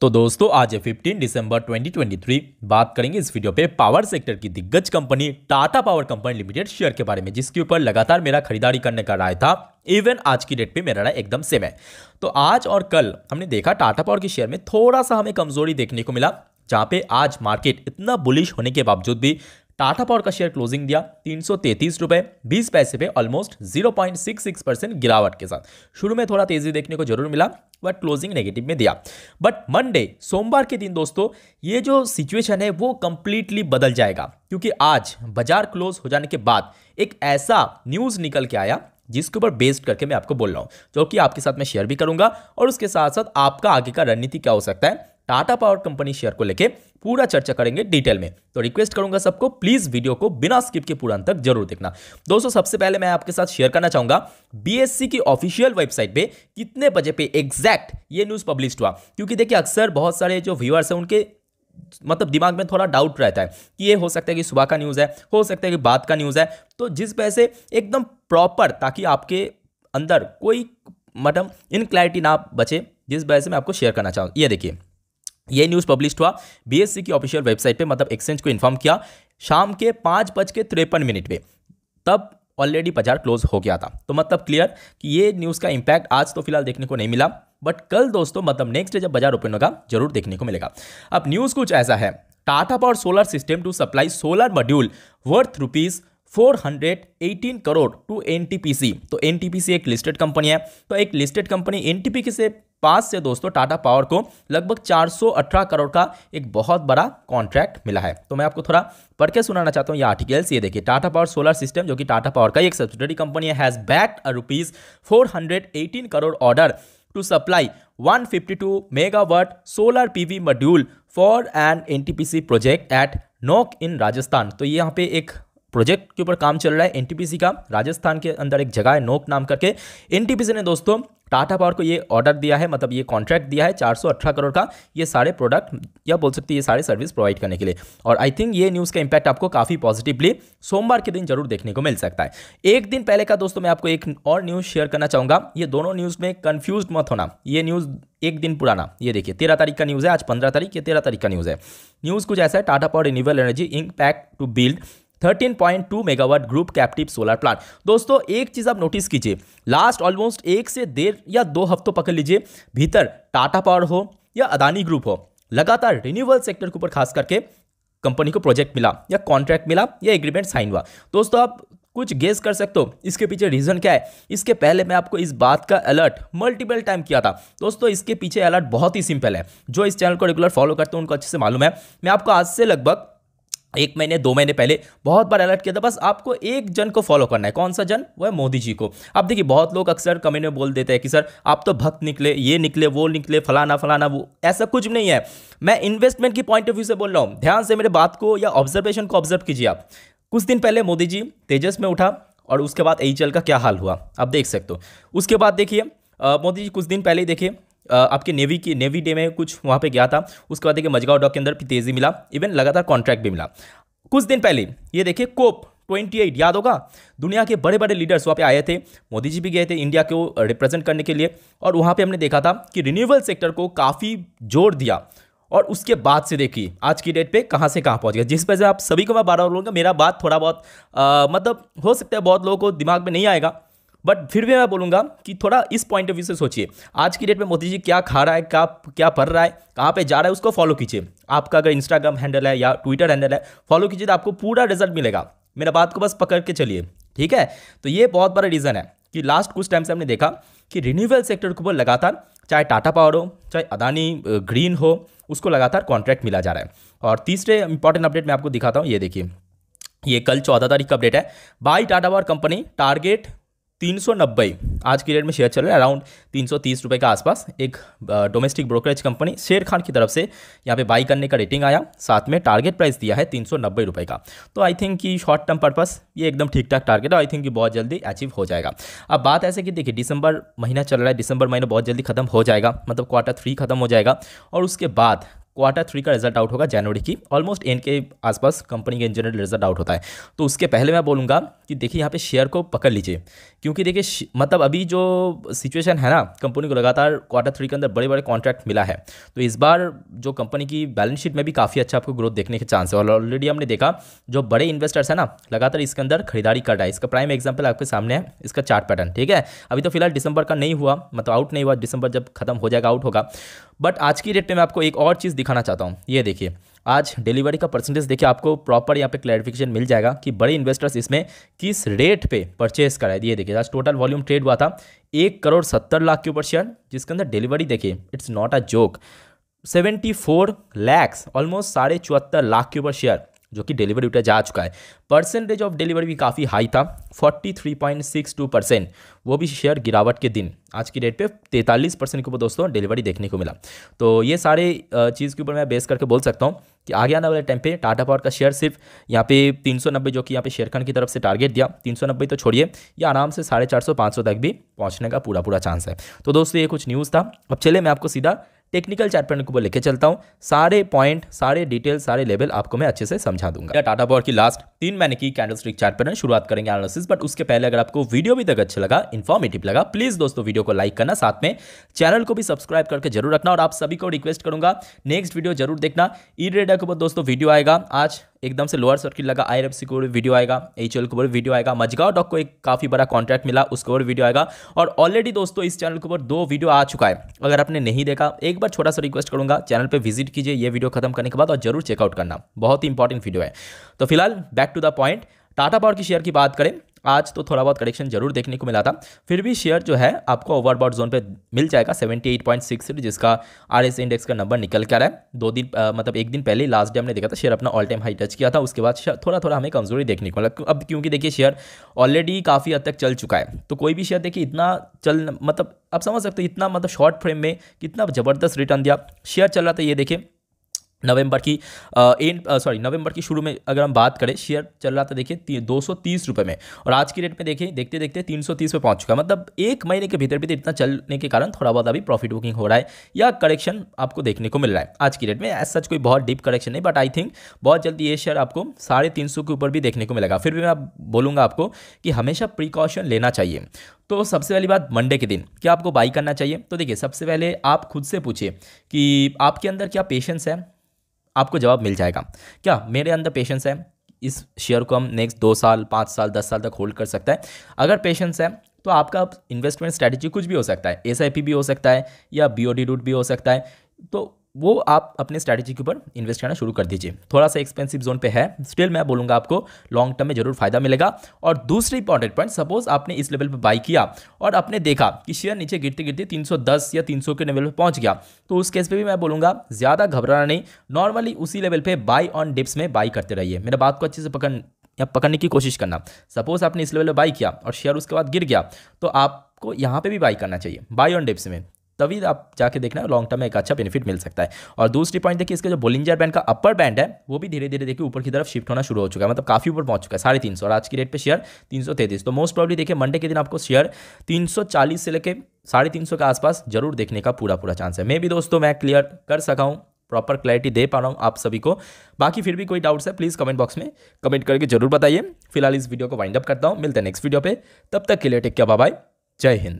तो दोस्तों, आज है 15 दिसंबर 2023 बात करेंगे इस वीडियो पे पावर सेक्टर की दिग्गज company Tata power company limited share के बारे में, जिसके ऊपर लगातार मेरा खरीदारी करने का राय था। इवन आज की डेट पे मेरा राय एकदम सेम है। तो आज और कल हमने देखा टाटा पावर के शेयर में थोड़ा सा हमें कमज़ोरी देखने को मिला, जहाँ पे आज मार्केट इतना बुलिश होने के बावजूद भी टाटा पावर का शेयर क्लोजिंग दिया तीन सौ तैतीस पैसे पे almost zero point six six percent गिरावट के साथ। शुरू में थोड़ा तेज़ी देखने को ज़रूर मिला बट क्लोजिंग नेगेटिव में दिया। बट मंडे सोमवार के दिन दोस्तों, ये जो सिचुएशन है, वो कंप्लीटली बदल जाएगा। क्योंकि आज बाज़ार क्लोज हो जाने के बाद एक ऐसा न्यूज़ निकल के आया, जिसके ऊपर बेस्ड करके मैं आपको बोल रहा हूँ, जो कि आपके साथ मैं शेयर भी करूँगा, और उसके साथ साथ आपका आगे का रणनीति क्या हो सकता है टाटा पावर कंपनी शेयर को लेके पूरा चर्चा करेंगे डिटेल में। तो रिक्वेस्ट करूँगा सबको प्लीज़ वीडियो को बिना स्किप के पूरा अंत तक ज़रूर देखना। दोस्तों, सबसे पहले मैं आपके साथ शेयर करना चाहूँगा बीएससी की ऑफिशियल वेबसाइट पे कितने बजे पे एग्जैक्ट ये न्यूज़ पब्लिश हुआ? क्योंकि देखिए, अक्सर बहुत सारे जो व्यूअर्स हैं, उनके मतलब दिमाग में थोड़ा डाउट रहता है कि ये हो सकता है कि सुबह का न्यूज़ है, हो सकता है कि बात का न्यूज़ है। तो जिस वजह से एकदम प्रॉपर ताकि आपके अंदर कोई मतलब इनक्लैरिटी ना बचे, जिस वजह से मैं आपको शेयर करना चाहूँ। ये देखिए। ये न्यूज़ पब्लिश हुआ बीएससी की ऑफिशियल वेबसाइट पे मतलब एक्सचेंज को इन्फॉर्म किया, शाम के पाँच बज के तिरपन मिनट पे, तब ऑलरेडी बाज़ार क्लोज हो गया था। तो मतलब क्लियर कि ये न्यूज़ का इंपैक्ट आज तो फ़िलहाल देखने को नहीं मिला बट कल दोस्तों मतलब नेक्स्ट डे जब बाज़ार ओपन होगा, ज़रूर देखने को मिलेगा। अब न्यूज़ कुछ ऐसा है Tata power solar system to supply solar module worth rupees 418 crore to NTPC तो एनटीपीसी एक लिस्टेड कंपनी है। तो एक लिस्टेड कंपनी एनटीपी से पास से दोस्तों टाटा पावर को लगभग 418 करोड़ का एक बहुत बड़ा कॉन्ट्रैक्ट मिला है। तो मैं आपको थोड़ा पढ़ के सुनाना चाहता हूँ ये आर्टिकल्स ये देखिए टाटा पावर सोलर सिस्टम जो कि टाटा पावर का एक subsidiary company has backed a rupees four crore order to supply 152 megawatt solar PV module for N NTPC project at Nokh in Rajasthan तो यहाँ पे एक प्रोजेक्ट के ऊपर काम चल रहा है एनटीपीसी का। राजस्थान के अंदर एक जगह है नोक नाम करके। एनटीपीसी ने दोस्तों टाटा पावर को ये ऑर्डर दिया है मतलब ये कॉन्ट्रैक्ट दिया है 418 करोड़ का ये सारे प्रोडक्ट या बोल सकते हैं ये सारे सर्विस प्रोवाइड करने के लिए। और आई थिंक ये न्यूज़ का इंपैक्ट आपको काफ़ी पॉजिटिवली सोमवार के दिन ज़रूर देखने को मिल सकता है। एक दिन पहले का दोस्तों, मैं आपको एक और न्यूज़ शेयर करना चाहूँगा। ये दोनों न्यूज़ में कन्फ्यूज़ मत होना। ये न्यूज़ एक दिन पुराना। ये देखिए, तेरह तारीख का न्यूज़ है, आज पंद्रह तारीख, ये तेरह तारीख का न्यूज़ है। न्यूज़ कुछ ऐसा है Tata power renewable energy impact to build 13.2 megawatt group captive solar plant दोस्तों, एक चीज़ आप नोटिस कीजिए। लास्ट ऑलमोस्ट एक से डेढ़ या दो हफ्तों पकड़ लीजिए। भीतर टाटा पावर हो या अदानी ग्रुप हो, लगातार रिन्यूएबल सेक्टर के ऊपर खास करके कंपनी को प्रोजेक्ट मिला या कॉन्ट्रैक्ट मिला या एग्रीमेंट साइन हुआ। दोस्तों, आप कुछ गेस कर सकते हो, इसके पीछे रीजन क्या है? इसके पहले मैं आपको इस बात का अलर्ट मल्टीपल टाइम किया था। दोस्तों, इसके पीछे अलर्ट बहुत ही सिंपल है। जो इस चैनल को रेगुलर फॉलो करते हैं, उनको अच्छे से मालूम है। मैं आपको आज से लगभग एक महीने, दो महीने पहले बहुत बार अलर्ट किया था, बस आपको एक जन को फॉलो करना है। कौन सा जन? वो है मोदी जी को। अब देखिए, बहुत लोग अक्सर कमेंट में बोल देते हैं कि, सर, आप तो भक्त निकले, ये निकले, वो निकले, फलाना फलाना, वो ऐसा कुछ नहीं है। मैं इन्वेस्टमेंट की पॉइंट ऑफ़ व्यू से बोल रहा हूँ। ध्यान से मेरे बात को या ऑब्जर्वेशन को ऑब्ज़र्व कीजिए आप। कुछ दिन पहले मोदी जी तेजस में उठा और उसके बाद एच का क्या हाल हुआ? आप देख सकते हो। उसके बाद देखिए मोदी जी कुछ दिन पहले ही देखिए आपके नेवी की नेवी डे में कुछ वहाँ पे गया था। उसके बाद देखिए मजगांव डॉक के अंदर भी तेज़ी मिला। इवन लगातार कॉन्ट्रैक्ट भी मिला। कुछ दिन पहले ये देखिए कोप 28 याद होगा? दुनिया के बड़े बड़े लीडर्स वहाँ पे आए थे। मोदी जी भी गए थे इंडिया को रिप्रेजेंट करने के लिए। और वहाँ पे हमने देखा था कि रिन्यूएबल सेक्टर को काफ़ी ज़ोर दिया। और उसके बाद से देखिए आज की डेट पे कहाँ से कहाँ पहुँच गया। जिस वजह से आप सभी को मैं बार बार बोलूँगा मेरा बात थोड़ा बहुत आ, मतलब हो सकता है बहुत लोगों को दिमाग में नहीं आएगा। बट फिर भी मैं बोलूँगा कि थोड़ा इस पॉइंट ऑफ़ व्यू से सोचिए। आज की डेट में मोदी जी क्या खा रहा है, क्या क्या पढ़ रहा है, कहाँ पे जा रहा है, उसको फॉलो कीजिए। आपका अगर इंस्टाग्राम हैंडल है या ट्विटर हैंडल है फॉलो कीजिए तो आपको पूरा रिज़ल्ट मिलेगा। मेरा बात को बस पकड़ के चलिए, ठीक है? तो ये बहुत बड़ा रीज़न है कि लास्ट कुछ टाइम से हमने देखा कि रिन्यूएबल सेक्टर के ऊपर लगातार चाहे टाटा पावर हो, चाहे अदानी ग्रीन हो, उसको लगातार कॉन्ट्रैक्ट मिला जा रहा है। और तीसरे इंपॉर्टेंट अपडेट मैं आपको दिखाता हूँ, ये देखिए। ये कल चौदह तारीख का अपडेट है। Buy Tata power company target तीन सौ नब्बे। आज की डेट में शेयर चल रहा है अराउंड तीन सौ तीस रुपये के आसपास। एक डोमेस्टिक ब्रोकरेज कंपनी शेर खान की तरफ़ से यहाँ पे बाई करने का रेटिंग आया। साथ में टारगेट प्राइस दिया है तीन सौ नब्बे रुपये का। तो आई थिंक कि शॉर्ट टर्म पर्पस ये एकदम ठीक ठाक टारगेट है। आई थिंक कि बहुत जल्दी अचीव हो जाएगा। अब बात ऐसे कि देखिए दिसंबर महीना चल रहा है। दिसंबर महीना बहुत जल्दी खत्म हो जाएगा। मतलब क्वार्टर थ्री खत्म हो जाएगा। और उसके बाद क्वार्टर थ्री का रिज़ल्ट आउट होगा जनवरी की। ऑलमोस्ट एन के आसपास कंपनी का इन जनरल रिज़ल्ट आउट होता है। तो उसके पहले मैं बोलूँगा कि देखिए यहाँ पे शेयर को पकड़ लीजिए। क्योंकि देखिए मतलब अभी जो सिचुएशन है ना कंपनी को लगातार क्वार्टर थ्री के अंदर बड़े बड़े कॉन्ट्रैक्ट मिला है। तो इस बार जो कंपनी की बैलेंस शीट में भी काफ़ी अच्छा आपको ग्रोथ देखने के चांस है। और ऑलरेडी हमने देखा, जो बड़े इन्वेस्टर्स है ना, लगातार इसके अंदर खरीदारी कर रहा है। इसका प्राइम एग्ज़ाम्पल आपके सामने है, इसका चार्ट पैटर्न ठीक है? अभी तो फ़िलहाल दिसंबर का नहीं हुआ मतलब आउट नहीं हुआ। दिसंबर जब खत्म हो जाएगा आउट होगा। बट आज की डेट में मैं आपको एक और चीज़ दिखाना चाहता हूँ। ये देखिए, आज डिलीवरी का परसेंटेज देखिए, आपको प्रॉपर यहाँ पे क्लैरिफिकेशन मिल जाएगा कि बड़े इन्वेस्टर्स इसमें किस रेट पे परचेस कराए। ये देखिए, आज टोटल वॉल्यूम ट्रेड हुआ था एक करोड़ सत्तर लाख के ऊपर शेयर जिसके अंदर डिलीवरी देखिए it's not a joke seventy four lakhs almost साढ़े चौहत्तर लाख के ऊपर शेयर जो कि डिलीवरी उठा जा चुका है। परसेंटेज ऑफ़ डिलीवरी भी काफ़ी हाई था 43.62 परसेंट वो भी शेयर गिरावट के दिन, आज की डेट पे 43 परसेंट के ऊपर दोस्तों डिलीवरी देखने को मिला। तो ये सारे चीज़ के ऊपर मैं बेस करके बोल सकता हूँ कि आगे आने वाले टाइम पे टाटा पावर का शेयर सिर्फ़ यहाँ पे 390 जो कि यहाँ पे शेयरखंड की तरफ़ से टारगेट दिया 390 तो छोड़िए, ये आराम से साढ़े चार सौ तक भी पहुँचने का पूरा पूरा चांस है। तो दोस्तों ये कुछ न्यूज़ था। अब चले मैं आपको सीधा टेक्निकल चार्ट पैटर्न के ऊपर लेके चलता हूँ। सारे पॉइंट सारे डिटेल सारे लेवल आपको मैं अच्छे से समझा दूँगा। टाटा पावर की लास्ट तीन महीने की कैंडल स्टिक चार्ट पैटर्न शुरुआत करेंगे एनालिसिस बट उसके पहले अगर आपको वीडियो भी तक अच्छा लगा इन्फॉर्मेटिव लगा प्लीज़ दोस्तों वीडियो को लाइक करना साथ में। चैनल को भी सब्सक्राइब करके ज़रूर रखना और आप सभी को रिक्वेस्ट करूँगा। नेक्स्ट वीडियो ज़रूर देखना। ई रेडा के ऊपर दोस्तों वीडियो आएगा। आज एकदम से लोअर सर्किट लगा आई एफ़ को वीडियो आएगा एच एल के ऊपर वीडियो आएगा। मजगाव डॉक को एक काफ़ी बड़ा कॉन्ट्रैक्ट मिला, उसके ऊपर वीडियो आएगा। और ऑलरेडी दोस्तों इस चैनल के ऊपर दो वीडियो आ चुका है। अगर आपने नहीं देखा, एक बार छोटा सा रिक्वेस्ट करूँगा चैनल पर विज़िट कीजिए, ये वीडियो खत्म करने के बाद और ज़रूर चेकआउट करना। बहुत ही इंपॉर्टेंट वीडियो है। तो फ़िलहाल back to the point Tata power की शेयर की बात करें आज तो थोड़ा बहुत करेक्शन ज़रूर देखने को मिला था। फिर भी शेयर जो है आपको ओवरबॉट जोन पे मिल जाएगा 78.6 जिसका आर एस इंडेक्स का नंबर निकल कर रहा है। दो दिन आ, मतलब एक दिन पहले लास्ट डे हमने देखा था शेयर अपना ऑल टाइम हाई टच किया था उसके बाद थोड़ा थोड़ा हमें कमज़ोरी देखने को मिला। अब क्योंकि देखिए शेयर ऑलरेडी काफ़ी हद तक चल चुका है। तो कोई भी शेयर देखिए इतना चल मतलब आप समझ सकते इतना मतलब शॉर्ट फ्रेम में कितना ज़बरदस्त रिटर्न दिया। शेयर चल रहा था ये देखिए नवंबर की एंड सॉरी नवंबर की शुरू में अगर हम बात करें शेयर चल रहा था देखिए दो सौ तीस रुपये में। और आज की रेट में देखिए, देखते देखते तीन सौ तीस पे पहुँच चुका है। मतलब एक महीने के भीतर भीतर इतना चलने के कारण थोड़ा बहुत अभी प्रॉफिट बुकिंग हो रहा है या करेक्शन आपको देखने को मिल रहा है। आज की रेट में एज सच कोई बहुत डीप करेक्शन नहीं बट आई थिंक बहुत जल्दी ये शेयर आपको साढ़े तीन सौ के ऊपर भी देखने को मिलेगा। फिर भी मैं बोलूँगा आपको कि हमेशा प्रिकॉशन लेना चाहिए। तो सबसे पहली बात मंडे के दिन, क्या आपको बाई करना चाहिए? तो देखिए, सबसे पहले आप खुद से पूछिए कि आपके अंदर क्या पेशेंस है? आपको जवाब मिल जाएगा। क्या मेरे अंदर पेशेंस है? इस शेयर को हम नेक्स्ट दो साल, पाँच साल, दस साल तक होल्ड कर सकता है। अगर पेशेंस है तो आपका इन्वेस्टमेंट स्ट्रैटेजी कुछ भी हो सकता है। एसआईपी भी हो सकता है या बी रूट भी हो सकता है। तो वो आप अपने स्ट्रैटेजी के ऊपर इन्वेस्ट करना शुरू कर दीजिए। थोड़ा सा एक्सपेंसिव जोन पे है। स्टिल मैं बोलूँगा आपको लॉन्ग टर्म में ज़रूर फ़ायदा मिलेगा। और दूसरी इंपॉर्टेंट पॉइंट सपोज़ आपने इस लेवल पे बाई किया और आपने देखा कि शेयर नीचे गिरते गिरते 310 या 300 के लेवल पर पहुँच गया तो उस केस पे भी मैं बोलूँगा, ज़्यादा घबराना नहीं। नॉर्मली उसी लेवल पर बाई ऑन डिप्स में बाई करते रहिए। मेरे बात को अच्छे से पकड़, या पकड़ने की कोशिश करना। सपोज़ आपने इस लेवल पर बाई किया और शेयर उसके बाद गिर गया तो आपको यहाँ पे भी बाई करना चाहिए। बाई ऑन डिप्स में। तभी आप जाके देखना लॉन्ग टर्म में एक अच्छा बेनिफिट मिल सकता है। और दूसरी पॉइंट देखिए, इसका जो बोलिंजर बैंड का अपर बैंड है, वो भी धीरे धीरे देखिए ऊपर की तरफ़ शिफ्ट होना शुरू हो चुका है। मतलब काफ़ी ऊपर पहुँच चुका है, साढ़े तीन सौ। और आज की रेट पे शेयर तीन सौ तैतीस। तो मोस्ट प्रॉब्ली देखिए मंडे के दिन आपको शेयर तीन सौ चालीस से लेकर साढ़े तीन सौ के आसपास ज़रूर देखने का पूरा पूरा चांस है। मैं भी दोस्तों मैं क्लियर कर सका हूँ प्रॉपर क्लैरिटी दे पा रहा हूँ आप सभी को। बाकी फिर भी कोई डाउट्स है प्लीज़ कमेंट बॉक्स में कमेंट करके ज़रूर बताइए। फ़िलहाल इस वीडियो को वाइंड अप करता हूँ। मिलते हैं नेक्स्ट वीडियो पे। तब तक के लिए टेक क्या बाय जय हिंद।